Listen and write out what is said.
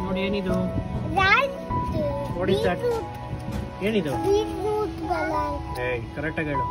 ನೋಡಿ ಏನಿದು? ಏನಿದು? ಕರೆಕ್ಟಾಗಿ ಹೇಳು.